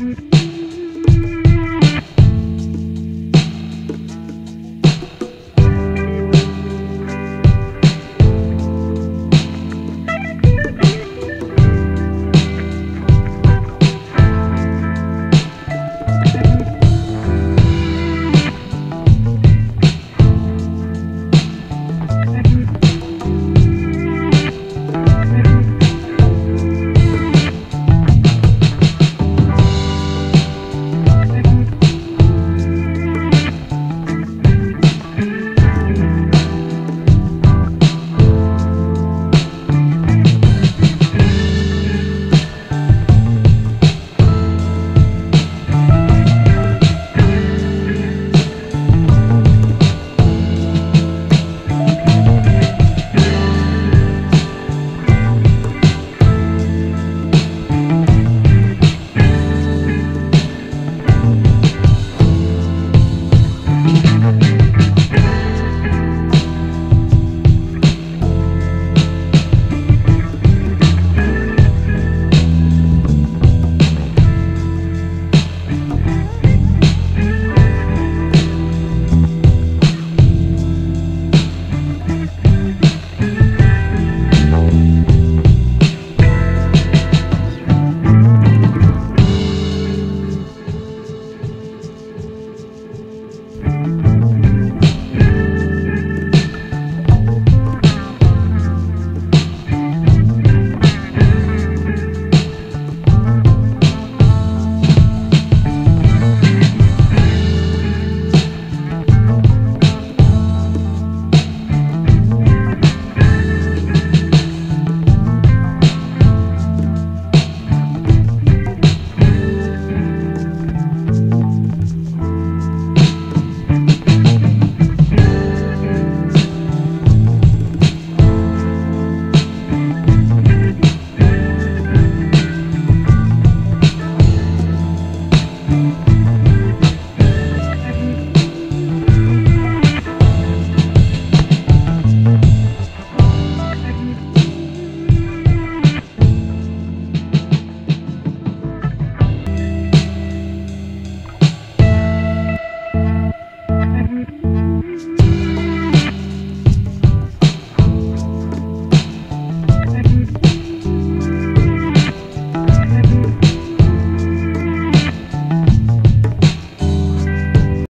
Mm-hmm.